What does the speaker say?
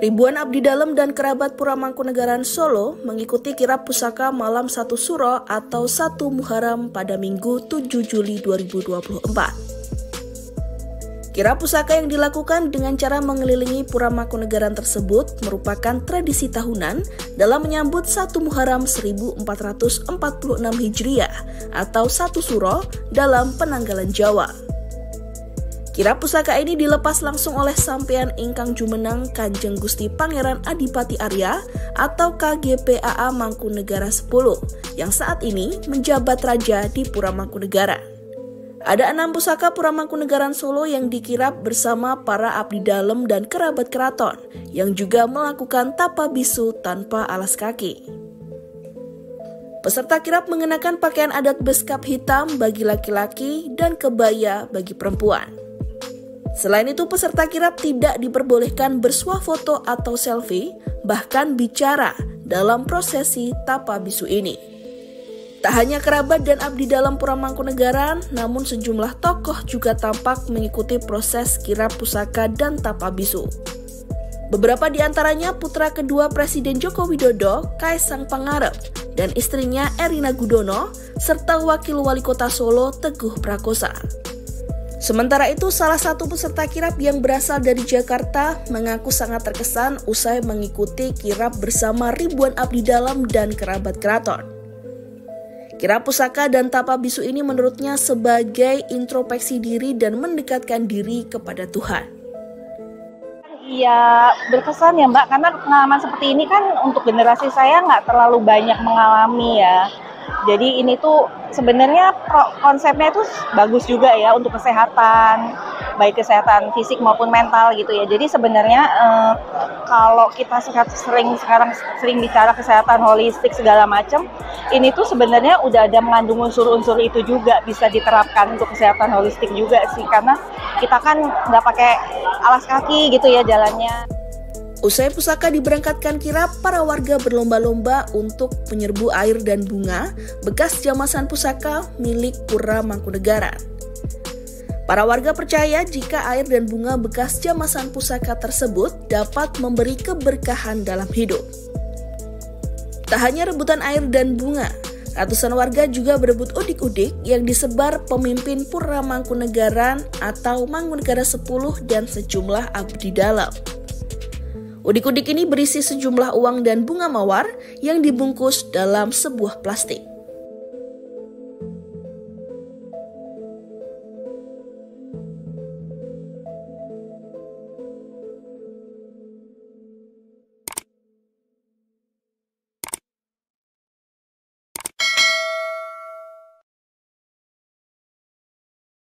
Ribuan abdi dalam dan kerabat Pura Mangkunegaran Solo mengikuti kirap pusaka malam satu suro atau satu Muharram pada Minggu 7 Juli 2024. Kirap pusaka yang dilakukan dengan cara mengelilingi Pura Mangkunegaran tersebut merupakan tradisi tahunan dalam menyambut satu Muharram 1446 Hijriah atau satu suro dalam penanggalan Jawa. Kirap pusaka ini dilepas langsung oleh sampean ingkang jumenang Kanjeng Gusti Pangeran Adipati Arya atau KGPAA Mangkunegara 10 yang saat ini menjabat raja di Pura Mangkunegara. Ada enam pusaka Pura Mangkunegaran Solo yang dikirap bersama para abdi dalam dan kerabat keraton yang juga melakukan tapa bisu tanpa alas kaki. Peserta kirap mengenakan pakaian adat beskap hitam bagi laki-laki dan kebaya bagi perempuan. Selain itu, peserta kirap tidak diperbolehkan bersuah foto atau selfie, bahkan bicara dalam prosesi tapa bisu ini. Tak hanya kerabat dan abdi dalam Pura Mangkunegaran, namun sejumlah tokoh juga tampak mengikuti proses kirap pusaka dan tapa bisu. Beberapa di antaranya putra kedua Presiden Joko Widodo, Kaisang Pangarep, dan istrinya Erina Gudono, serta Wakil Wali Kota Solo, Teguh Prakosa. Sementara itu, salah satu peserta kirap yang berasal dari Jakarta mengaku sangat terkesan usai mengikuti kirap bersama ribuan abdi dalam dan kerabat keraton. Kirap pusaka dan tapa bisu ini menurutnya sebagai introspeksi diri dan mendekatkan diri kepada Tuhan. Iya berkesan ya Mbak, karena pengalaman seperti ini kan untuk generasi saya nggak terlalu banyak mengalami ya jadi ini tuh sebenarnya konsepnya itu bagus juga ya untuk kesehatan, baik kesehatan fisik maupun mental gitu ya. Jadi sebenarnya eh, kalau kita sering sekarang sering bicara kesehatan holistik segala macam, ini tuh sebenarnya udah ada mengandung unsur-unsur itu juga bisa diterapkan untuk kesehatan holistik juga sih karena kita kan nggak pakai alas kaki gitu ya jalannya. Usai pusaka diberangkatkan kirap, para warga berlomba-lomba untuk menyerbu air dan bunga bekas jamasan pusaka milik Pura Mangkunegaran. Para warga percaya jika air dan bunga bekas jamasan pusaka tersebut dapat memberi keberkahan dalam hidup. Tak hanya rebutan air dan bunga, ratusan warga juga berebut udik-udik yang disebar pemimpin Pura Mangkunegaran atau Mangkunegara 10 dan sejumlah abdi dalam. Udik-udik ini berisi sejumlah uang dan bunga mawar yang dibungkus dalam sebuah plastik.